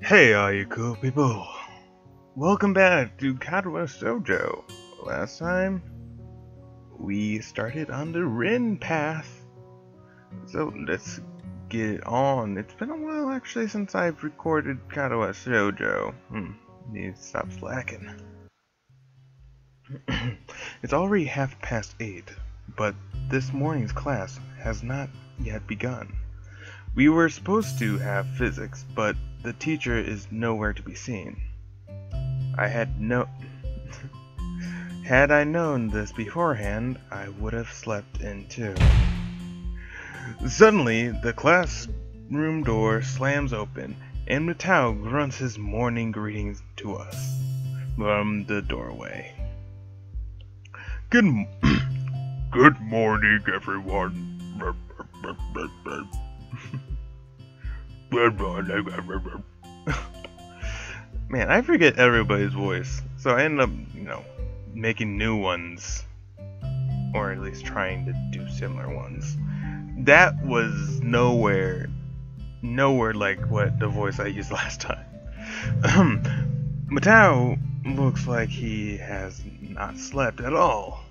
Hey, all you cool people. Welcome back to Katawa Shoujo. Last time, we started on the Rin path. So let's get on. It's been a while actually since I've recorded Katawa Shoujo. Hmm, need to stop slacking. it's already half past eight, but this morning's class has not yet begun. We were supposed to have physics, but the teacher is nowhere to be seen. I had no. had I known this beforehand, I would have slept in too. Suddenly, the classroom door slams open, and Matao grunts his morning greetings to us from the doorway. Good, good morning, everyone. Man, I forget everybody's voice, so I end up, you know, making new ones, or at least trying to do similar ones. That was nowhere, nowhere like what the voice I used last time. Matao looks like he has not slept at all.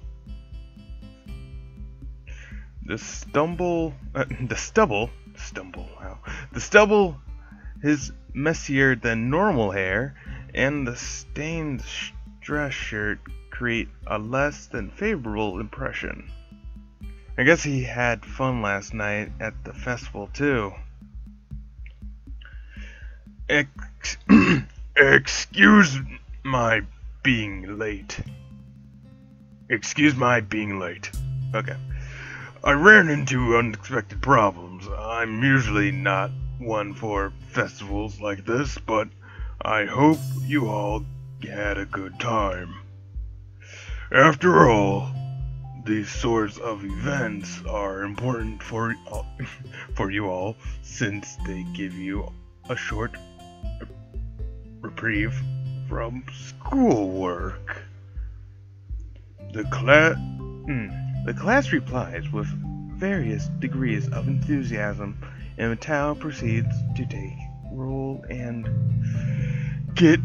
The stumble, uh, the stubble, stumble, wow. The stubble is messier than normal hair, and the stained dress shirt create a less than favorable impression. I guess he had fun last night at the festival too. Ex- excuse my being late. Excuse my being late. Okay. I ran into unexpected problems. I'm usually not one for festivals like this, but I hope you all had a good time. After all, these sorts of events are important for for you all since they give you a short reprieve from schoolwork. The class. Hmm. The class replies with various degrees of enthusiasm, and Matao proceeds to take roll and get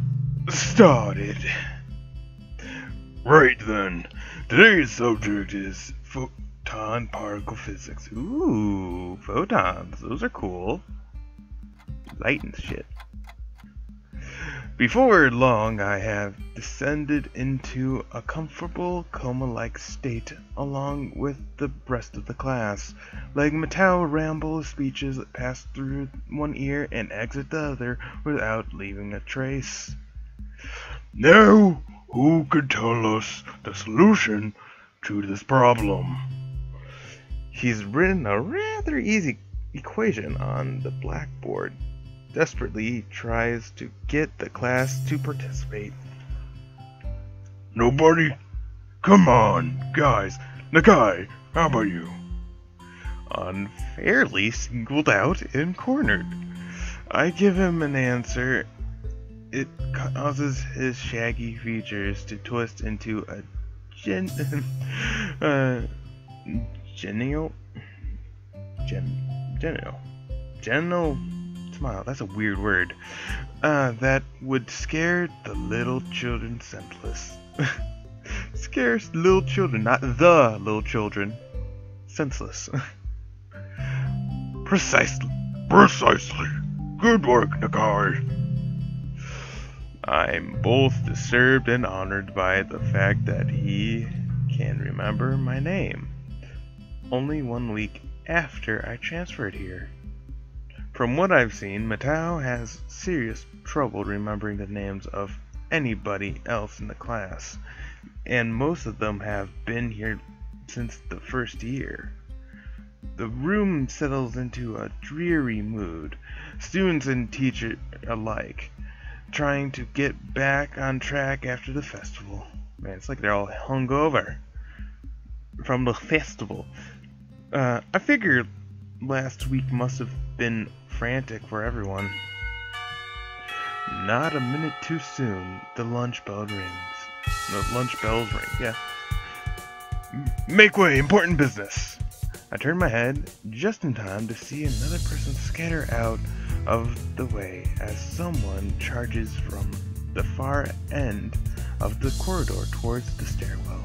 started. Right then, today's subject is photon particle physics. Ooh, photons, those are cool. Light and shit. Before long, I have descended into a comfortable coma-like state along with the rest of the class. Letting Matao ramble speeches that pass through one ear and exit the other without leaving a trace. Now, who could tell us the solution to this problem? He's written a rather easy equation on the blackboard desperately tries to get the class to participate. Nobody? Come on, guys. Nakai, how about you? Unfairly singled out and cornered. I give him an answer. It causes his shaggy features to twist into a gen... uh, genial... Gen... Genial... Genial smile. That's a weird word. Uh, that would scare the little children senseless. Scares little children, not the little children. Senseless. Precisely. Precisely. Good work, Nakai. I'm both disturbed and honored by the fact that he can remember my name. Only one week after I transferred here. From what I've seen, Matao has serious trouble remembering the names of anybody else in the class, and most of them have been here since the first year. The room settles into a dreary mood, students and teachers alike, trying to get back on track after the festival. Man, it's like they're all hungover from the festival. Uh, I figure last week must have been frantic for everyone. Not a minute too soon, the lunch bell rings. The lunch bells ring, yeah. Make way, important business. I turn my head just in time to see another person scatter out of the way as someone charges from the far end of the corridor towards the stairwell.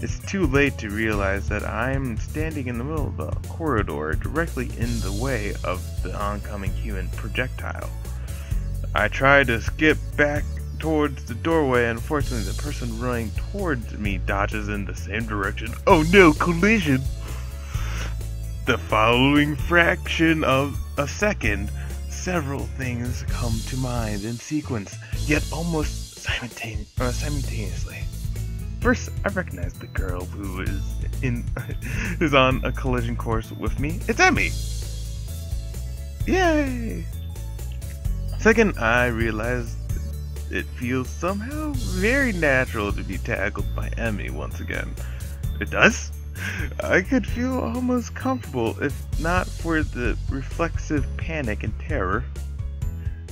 It's too late to realize that I'm standing in the middle of a corridor directly in the way of the oncoming human projectile. I try to skip back towards the doorway. and Unfortunately, the person running towards me dodges in the same direction. Oh no, collision! The following fraction of a second, several things come to mind in sequence, yet almost uh, simultaneously. First, I recognize the girl who is in is on a collision course with me. It's Emi. Yay! Second, I realize it feels somehow very natural to be tackled by Emi once again. It does? I could feel almost comfortable if not for the reflexive panic and terror.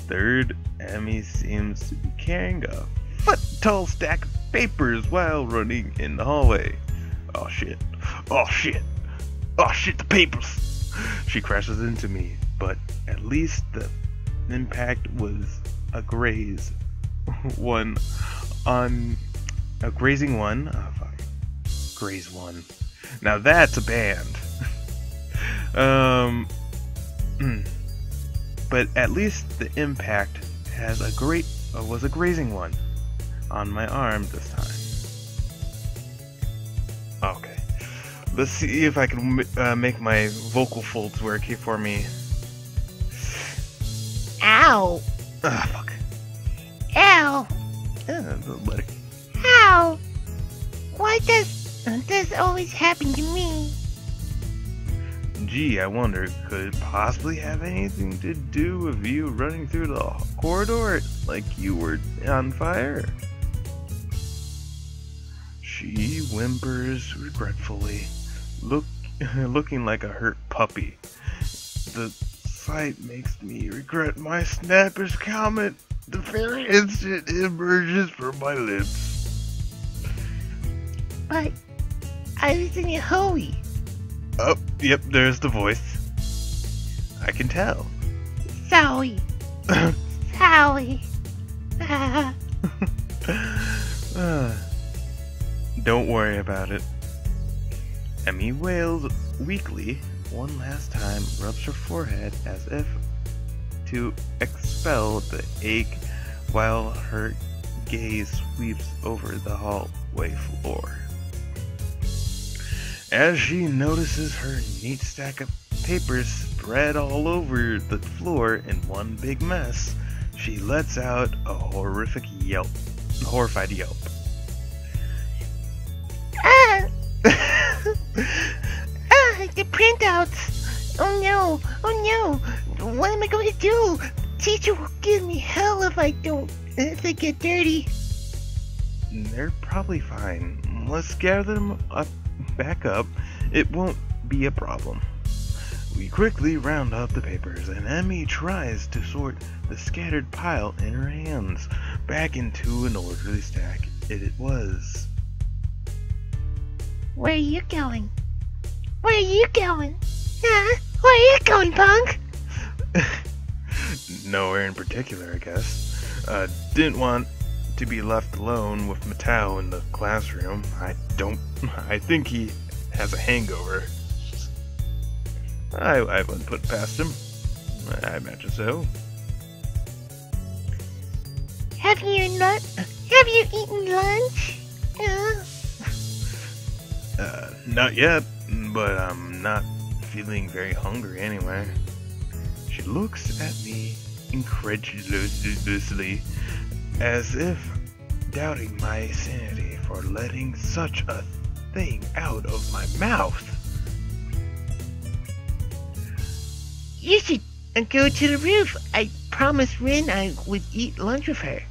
Third, Emi seems to be carrying a foot tall stack of papers while running in the hallway. Oh shit. Oh shit. Oh shit, the papers! She crashes into me, but at least the impact was a graze one on a grazing one. Oh, fuck. Graze one. Now that's a band. um, but at least the impact has a great uh, was a grazing one on my arm this time. Okay, let's see if I can uh, make my vocal folds work here for me. Ow! Ah, fuck. Ow! Yeah, buddy. Ow! Why does this always happen to me? Gee, I wonder, could it possibly have anything to do with you running through the corridor like you were on fire? Whimpers regretfully, look, looking like a hurt puppy. The sight makes me regret my snappish comment the very instant it emerges from my lips. But I was in a hurry. Oh, yep, there's the voice. I can tell. Sorry. Sorry. Ah, Uh, Don't worry about it. Emi wails weakly, one last time rubs her forehead as if to expel the ache while her gaze sweeps over the hallway floor. As she notices her neat stack of papers spread all over the floor in one big mess, she lets out a horrific yelp, horrified yelp. Printouts. Oh no, oh no. What am I going to do? Teacher will give me hell if I don't, if they get dirty. They're probably fine. Let's gather them up, back up. It won't be a problem. We quickly round up the papers, and Emi tries to sort the scattered pile in her hands back into an orderly stack. It, it was. Where are you going? Where are you going? Huh? Where are you going, punk? Nowhere in particular, I guess. Uh, didn't want to be left alone with Mattel in the classroom. I don't. I think he has a hangover. I, I wouldn't put past him. I imagine so. Have you not? Have you eaten lunch? Uh, Uh, not yet, but I'm not feeling very hungry anyway. She looks at me incredulously, as if doubting my sanity for letting such a thing out of my mouth. you should go to the roof. I promised Rin I would eat lunch with her.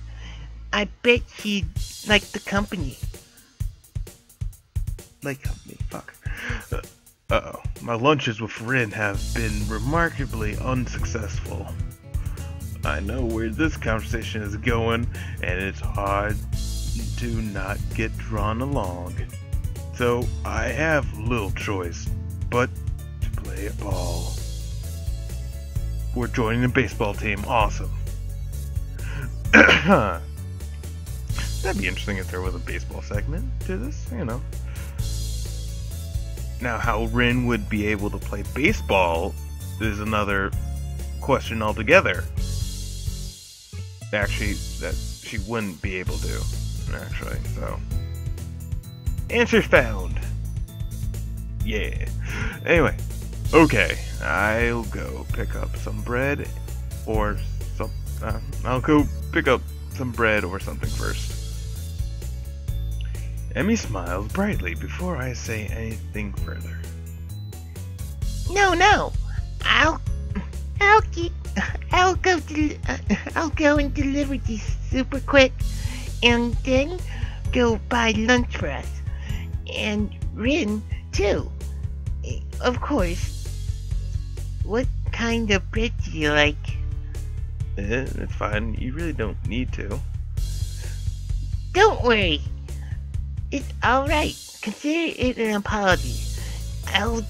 I bet she'd like the company. Like me, fuck. Uh oh. My lunches with Rin have been remarkably unsuccessful. I know where this conversation is going, and it's hard to not get drawn along. So I have little choice but to play ball. we're joining the baseball team. Awesome. That'd be interesting if there was a baseball segment to this, you know. Now, how Rin would be able to play baseball is another question altogether. Actually, that she wouldn't be able to, actually, so. Answer found! Yeah. Anyway, okay, I'll go pick up some bread or some. Uh, I'll go pick up some bread or something first. Emi smiles brightly before I say anything further. No, no. I'll, I'll keep, I'll go, uh, I'll go and deliver these super quick, and then go buy lunch for us, and Rin too. Eh, Of course. What kind of bread do you like? Eh, it's fine. You really don't need to. Don't worry. It's alright. Consider it an apology. I'll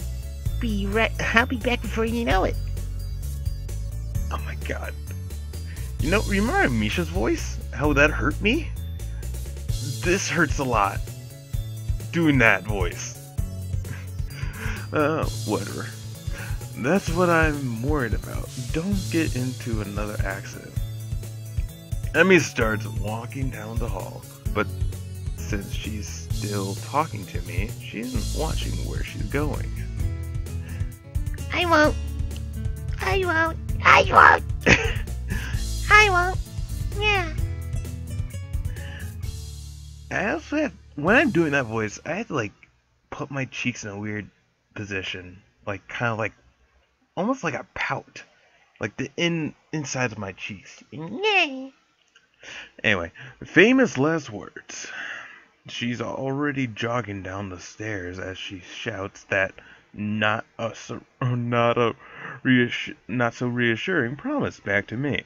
be right. I'll be back before you know it. Oh my god. You know, remember Misha's voice? How that hurt me? This hurts a lot. Doing that voice. uh, whatever. That's what I'm worried about. Don't get into another accident. Emi starts walking down the hall, but since she's still talking to me, she isn't watching where she's going. I won't. I won't. I won't. I won't. Yeah. I also have when I'm doing that voice, I have to like put my cheeks in a weird position, like kind of like almost like a pout, like the in inside of my cheeks. Yeah. Anyway, famous last words. She's already jogging down the stairs as she shouts that not a not a reassu- not so reassuring promise back to me.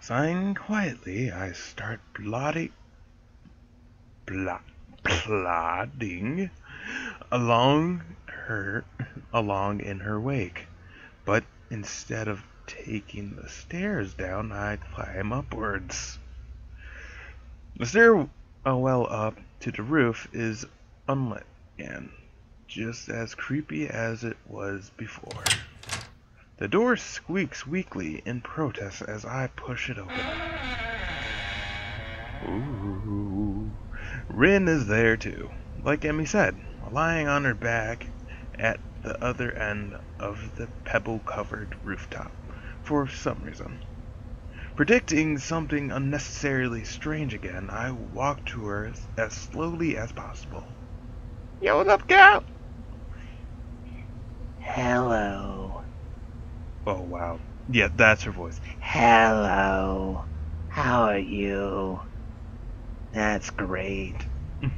Sighing quietly, I start plot, plodding along her, along in her wake. But instead of taking the stairs down, I climb upwards. The stairwell up to the roof is unlit and just as creepy as it was before. The door squeaks weakly in protest as I push it open. Ooh. Rin is there too, like Emi said, lying on her back at the other end of the pebble covered rooftop for some reason. Predicting something unnecessarily strange again, I walk to her as slowly as possible. Yo, what's up, gal? Hello. Oh, wow. Yeah, that's her voice. Hello. How are you? That's great.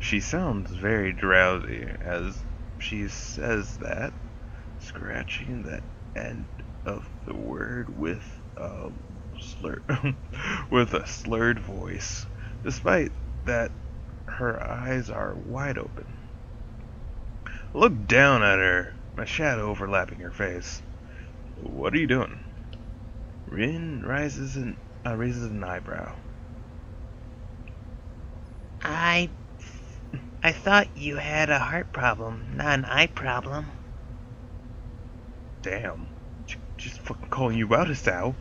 she sounds very drowsy as she says that, scratching the end of the word with a slur with a slurred voice. Despite that her eyes are wide open. I look down at her, my shadow overlapping her face. What are you doing? Rin rises an uh, raises an eyebrow. I. I thought you had a heart problem, not an eye problem. Damn. Just fucking calling you out, Estelle.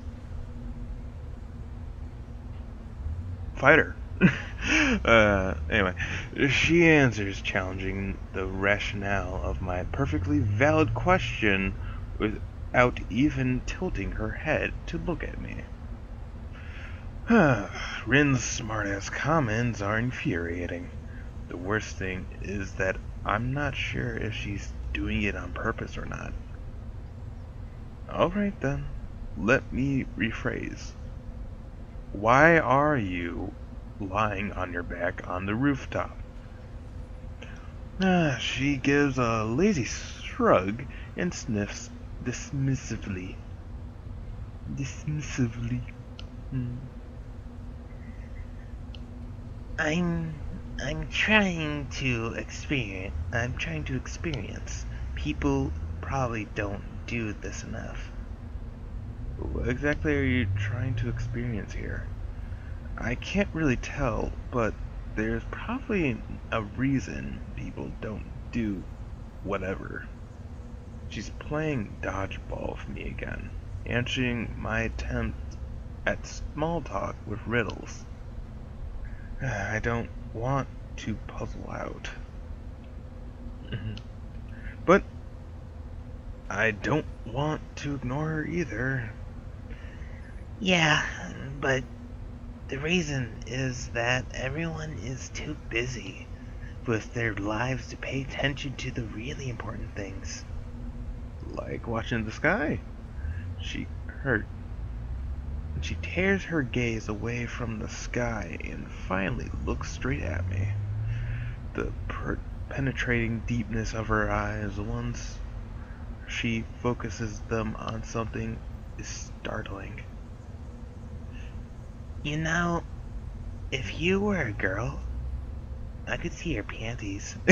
Fighter. uh, anyway, she answers, challenging the rationale of my perfectly valid question without even tilting her head to look at me. Rin's smartass comments are infuriating. The worst thing is that I'm not sure if she's doing it on purpose or not. Alright then, let me rephrase. Why are you lying on your back on the rooftop? Ah, she gives a lazy shrug and sniffs dismissively. Dismissively. Hmm. I'm. I'm trying to experience. I'm trying to experience people probably don't do this enough. What exactly are you trying to experience here? I can't really tell, but there's probably a reason people don't do whatever. She's playing dodgeball with me again, answering my attempt at small talk with riddles. I don't want to puzzle out. but I don't want to ignore her either. Yeah, but the reason is that everyone is too busy with their lives to pay attention to the really important things. Like watching the sky. She hurt. She tears her gaze away from the sky and finally looks straight at me. The per- penetrating deepness of her eyes, once she focuses them on something, is startling. You know, if you were a girl, I could see your panties.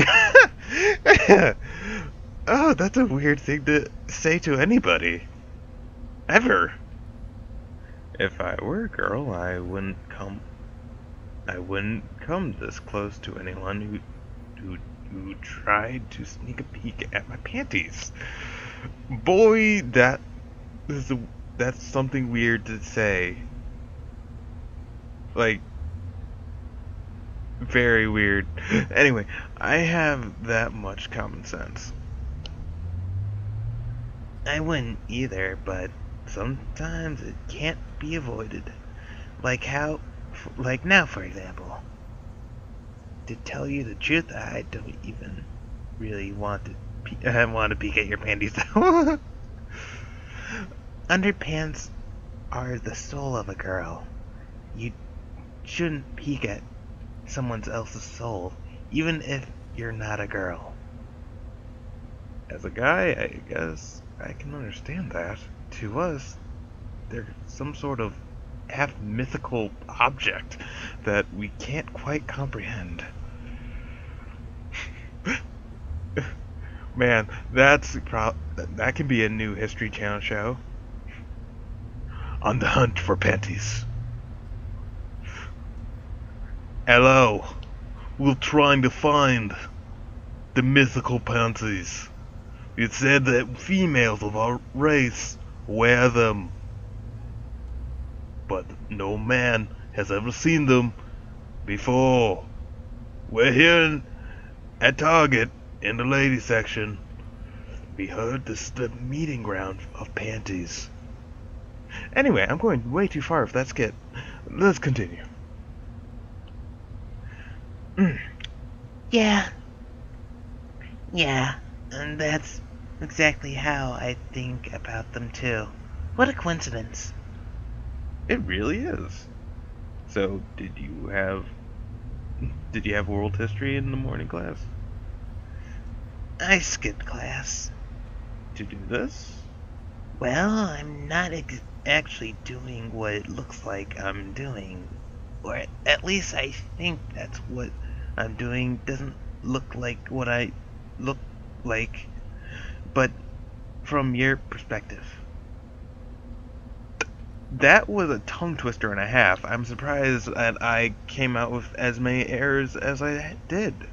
oh, that's a weird thing to say to anybody. Ever. If I were a girl, I wouldn't come. I wouldn't come this close to anyone who, who, who tried to sneak a peek at my panties. Boy, that is a, that's something weird to say. Like, very weird. Anyway, I have that much common sense. I wouldn't either, but sometimes it can't be avoided. Like how, like now, for example. To tell you the truth, I don't even really want to. I want to peek at your panties. Underpants are the soul of a girl. You shouldn't peek at someone else's soul, even if you're not a girl. As a guy, I guess I can understand that. To us, they're some sort of half mythical object that we can't quite comprehend. Man, that's pro- that can be a new History Channel show. On the hunt for panties. Hello. We're trying to find the mythical panties. It said that females of our race wear them. But no man has ever seen them before. We're here at Target in the ladies section. We heard this is the meeting ground of panties. Anyway, I'm going way too far if that's get. Let's continue. Mm. Yeah. Yeah, and that's exactly how I think about them too. What a coincidence. It really is. So, did you have did you have world history in the morning class? I skipped class. To do this? Well, I'm not ex- actually doing what it looks like I'm doing. Or at least I think that's what I'm doing doesn't look like what I look like, but from your perspective. That was a tongue twister and a half. I'm surprised that I came out with as many errors as I did.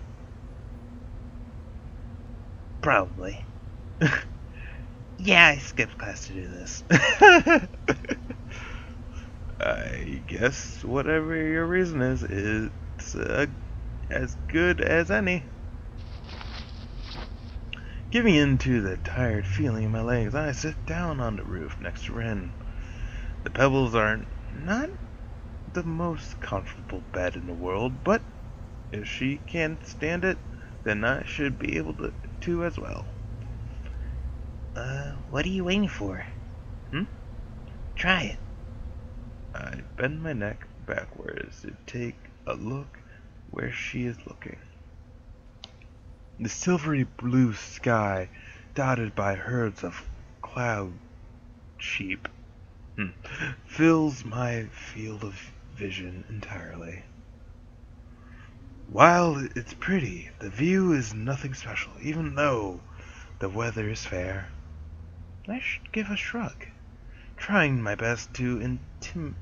Probably. yeah, I skipped class to do this. I guess whatever your reason is, it's uh, as good as any. Giving in to the tired feeling in my legs, I sit down on the roof next to Rin. The pebbles are not the most comfortable bed in the world, but if she can stand it, then I should be able to, to as well. Uh, what are you waiting for? Hmm? Try it. I bend my neck backwards to take a look where she is looking. The silvery blue sky, dotted by herds of cloud sheep, hmm, fills my field of vision entirely. While it's pretty, the view is nothing special, even though The weather is fair. I should give a shrug, trying my best to intim-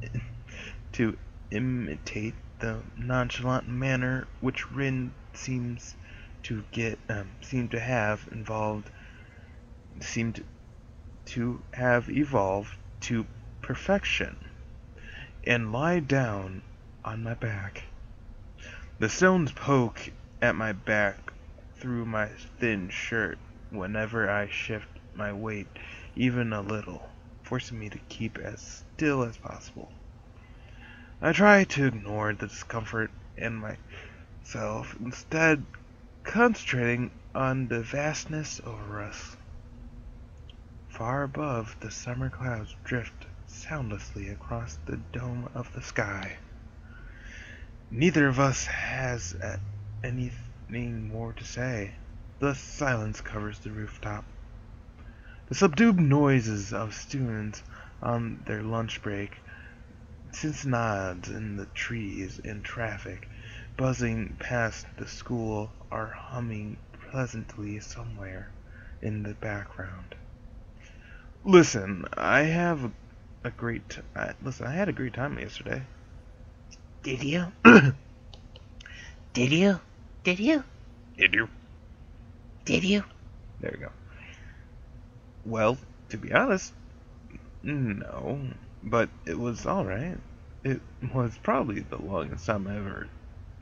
to imitate the nonchalant manner which Rin seems to get um, seem to have involved seemed to have evolved to perfection, and lie down on my back. The stones poke at my back through my thin shirt whenever I shift my weight even a little, forcing me to keep as still as possible. I try to ignore the discomfort in myself, instead concentrating on the vastness over us. Far above, the summer clouds drift soundlessly across the dome of the sky. Neither of us has uh, anything more to say. The silence covers the rooftop. The subdued noises of students on their lunch break, nods in the trees and traffic buzzing past the school are humming pleasantly somewhere in the background. Listen, I have a great. Listen, I had a great time yesterday. Did you? Did you? Did you? Did you? Did you? There you go. Well, to be honest, no, but it was alright. It was probably the longest time I ever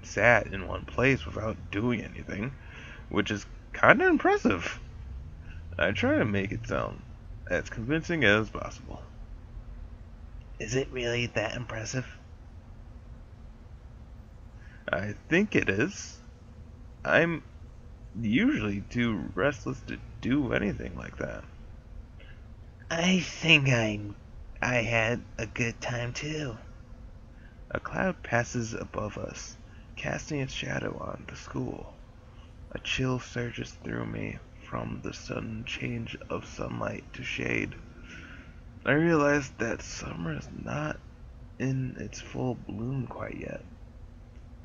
sat in one place without doing anything, which is kinda impressive. I try to make it sound as convincing as possible. Is it really that impressive? I think it is. I'm usually too restless to do anything like that. I think I I had a good time too. A cloud passes above us, casting its shadow on the school. A chill surges through me from the sudden change of sunlight to shade. I realize that summer is not in its full bloom quite yet.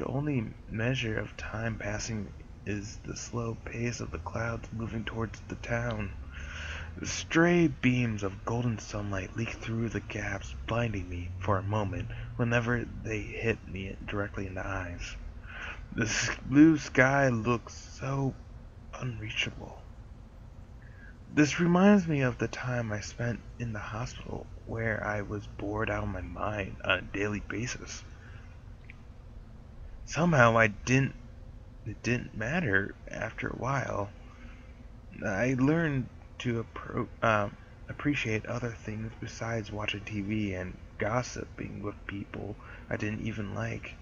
The only measure of time passing is the slow pace of the clouds moving towards the town. The stray beams of golden sunlight leak through the gaps, blinding me for a moment whenever they hit me directly in the eyes. The blue sky looks so unreachable. This reminds me of the time I spent in the hospital where I was bored out of my mind on a daily basis. Somehow I didn't it didn't matter after a while. I learned to appro- um, appreciate other things besides watching TV and gossiping with people I didn't even like.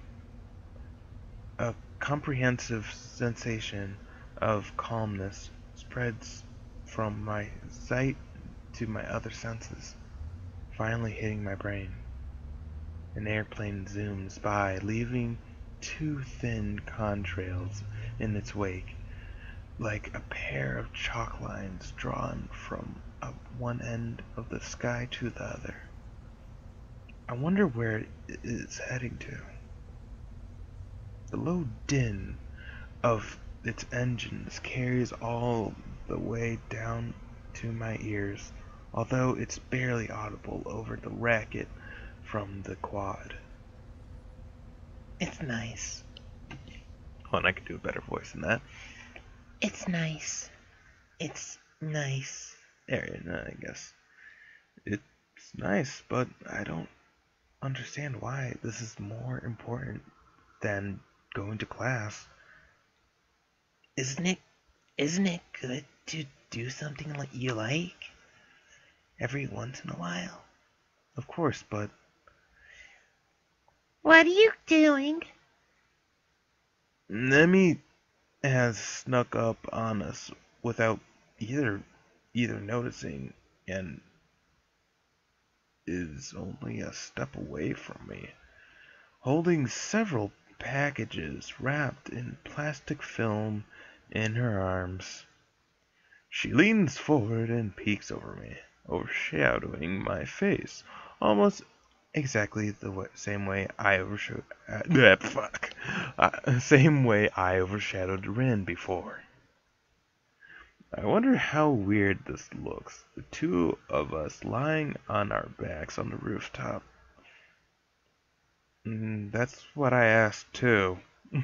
A comprehensive sensation of calmness spreads from my sight to my other senses, finally hitting my brain. An airplane zooms by, leaving two thin contrails in its wake, like a pair of chalk lines drawn from one end of the sky to the other. I wonder where it is heading to. The low din of its engines carries all the way down to my ears, although it's barely audible over the racket from the quad. It's nice. Oh, and I could do a better voice than that. It's nice. It's nice. There, I guess. It's nice, but I don't understand why this is more important than going to class. Isn't it isn't it good to do something like you like every once in a while? Of course, but What are you doing? Nemi has snuck up on us without either either noticing and is only a step away from me, holding several packages wrapped in plastic film in her arms. She leans forward and peeks over me, overshadowing my face, almost exactly the way, same way I overshadowed. Uh, fuck. Uh, same way I overshadowed Rin before. I wonder how weird this looks. The two of us lying on our backs on the rooftop. Mm, that's what I asked too.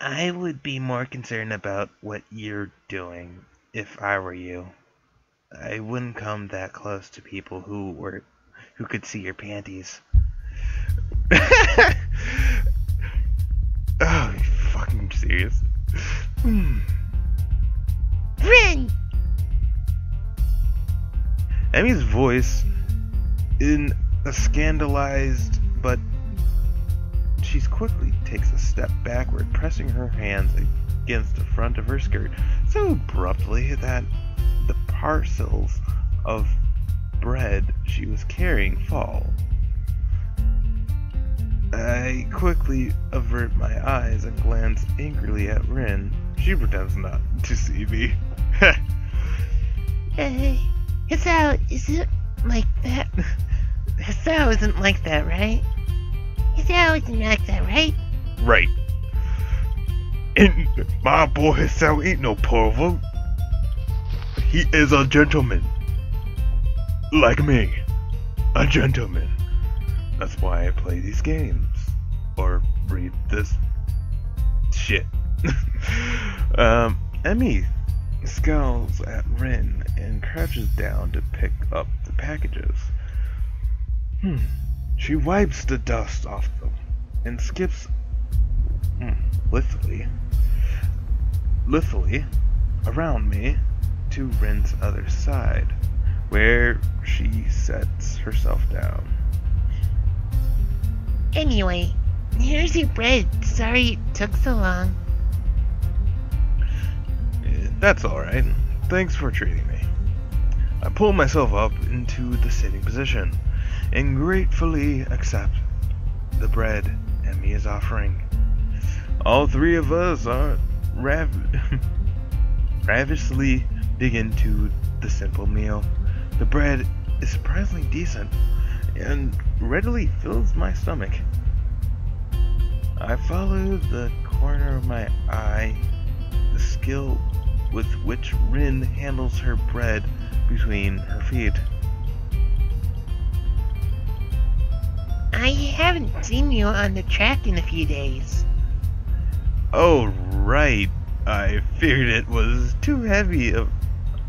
I would be more concerned about what you're doing if I were you. I wouldn't come that close to people who were who could see your panties. oh, you fucking serious? Hmm. Rin! Emi's voice in a scandalized but she quickly takes a step backward, pressing her hands against the front of her skirt so abruptly that the parcels of bread she was carrying fall. I quickly avert my eyes and glance angrily at Rin. She pretends not to see me. Hey, Hisao isn't like that. Hisao isn't like that, right? Hisao isn't like that, right? right. And my boy Hisao ain't no pervert. He is a gentleman. Like me. A gentleman. That's why I play these games. Or read this shit. um, Emi scowls at Rin and crouches down to pick up the packages. Hmm. She wipes the dust off them and skips hmm, lithely, lithely around me to Rin's other side, where she sets herself down. Anyway, here's your bread. Sorry it took so long. Eh, That's alright. Thanks for treating me. I pull myself up into the sitting position and gratefully accept the bread Emi is offering. All three of us are rav- ravishly dig into the simple meal. The bread is surprisingly decent and readily fills my stomach. I follow the corner of my eye, the skill with which Rin handles her bread between her feet. I haven't seen you on the track in a few days. Oh, right. I figured it was too heavy of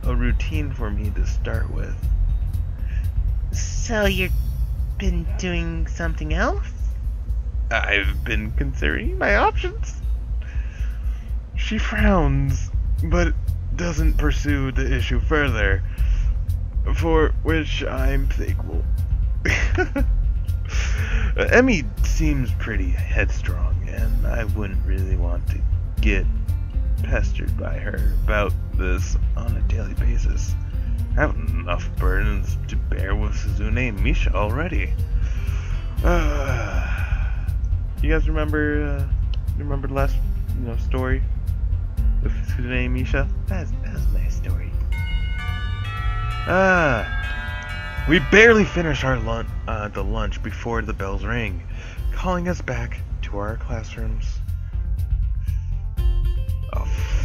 a routine for me to start with. So you've been doing something else? I've been considering my options. She frowns, but doesn't pursue the issue further, for which I'm thankful. Emi seems pretty headstrong, and I wouldn't really want to get pestered by her about this on a daily basis. I have enough burdens to bear with Shizune and Misha already. You guys remember uh, remember the last you know story with Shizune and Misha? That's that's my story. Ah, we barely finish our lunch uh, the lunch before the bells ring, calling us back to our classrooms.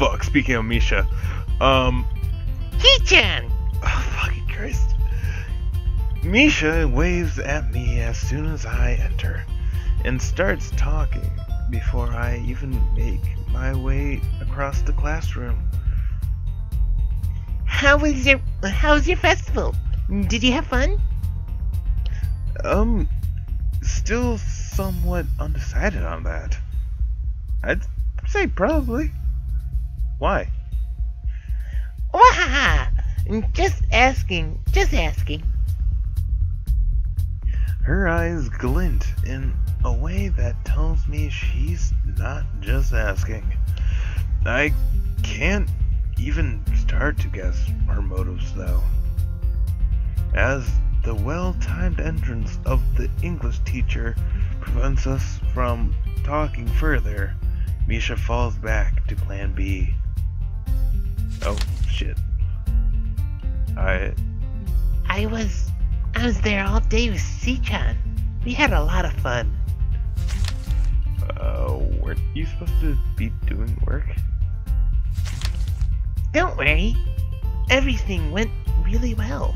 Fuck! Speaking of Misha, um! Oh, fucking Christ. Misha waves at me as soon as I enter and starts talking before I even make my way across the classroom. How was your How was your festival? Did you have fun? Um, still somewhat undecided on that. I'd say probably. Why? Wahaha! Just asking. Just asking. Her eyes glint in a way that tells me she's not just asking. I can't even start to guess her motives, though. As the well timed entrance of the English teacher prevents us from talking further, Misha falls back to plan B. Oh, shit. I. I was I was there all day with Sichan. We had a lot of fun. Uh, weren't you supposed to be doing work? Don't worry. Everything went really well.